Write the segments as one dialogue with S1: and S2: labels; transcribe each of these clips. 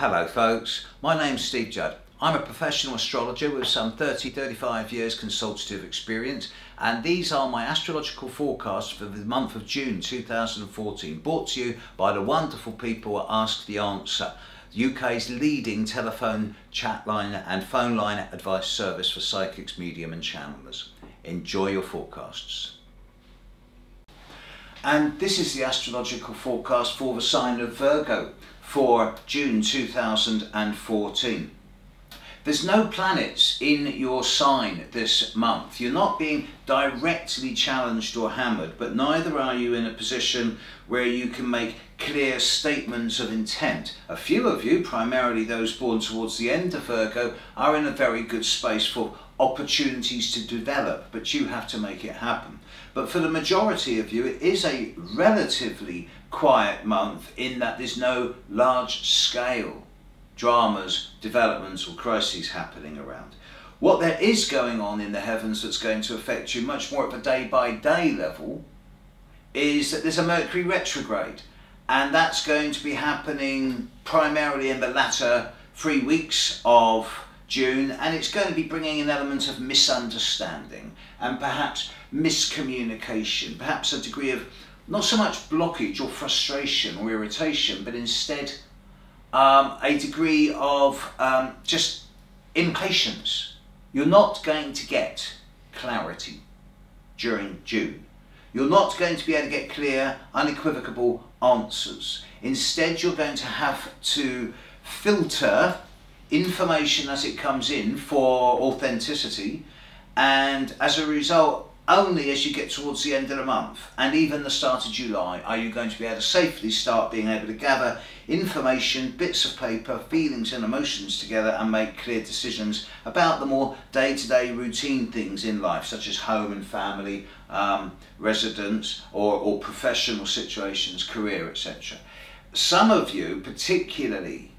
S1: Hello folks, my name's Steve Judd. I'm a professional astrologer with some 30-35 years consultative experience and these are my astrological forecasts for the month of June 2014 brought to you by the wonderful people at Ask the Answer, UK's leading telephone chat line and phone line advice service for psychics, medium and channelers. Enjoy your forecasts. And this is the astrological forecast for the sign of Virgo for June 2014. There's no planets in your sign this month. You're not being directly challenged or hammered, but neither are you in a position where you can make clear statements of intent. A few of you, primarily those born towards the end of Virgo, are in a very good space for opportunities to develop, but you have to make it happen. But for the majority of you, it is a relatively quiet month in that there's no large scale dramas, developments or crises happening around. What there is going on in the heavens that's going to affect you much more at the day by day level is that there's a Mercury retrograde and that's going to be happening primarily in the latter three weeks of June and it's going to be bringing an element of misunderstanding and perhaps miscommunication, perhaps a degree of not so much blockage or frustration or irritation, but instead um, a degree of um, just impatience. You're not going to get clarity during June. You're not going to be able to get clear, unequivocal answers. Instead, you're going to have to filter information as it comes in for authenticity, and as a result, only as you get towards the end of the month and even the start of July are you going to be able to safely start being able to gather information, bits of paper, feelings and emotions together and make clear decisions about the more day-to-day -day routine things in life such as home and family, um, residence or, or professional situations, career etc. Some of you particularly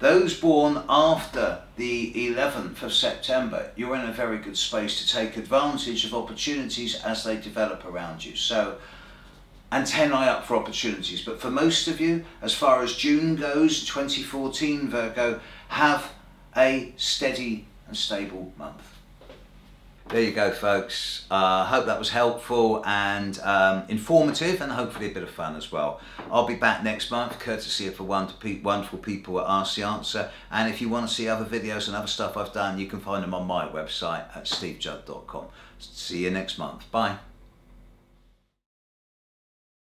S1: those born after the 11th of September, you're in a very good space to take advantage of opportunities as they develop around you. So antennae up for opportunities. But for most of you, as far as June goes, 2014 Virgo, have a steady and stable month. There you go, folks. I uh, hope that was helpful and um, informative and hopefully a bit of fun as well. I'll be back next month, courtesy of the wonderful people at Ask the Answer. And if you want to see other videos and other stuff I've done, you can find them on my website at stevejudd.com. See you next month. Bye.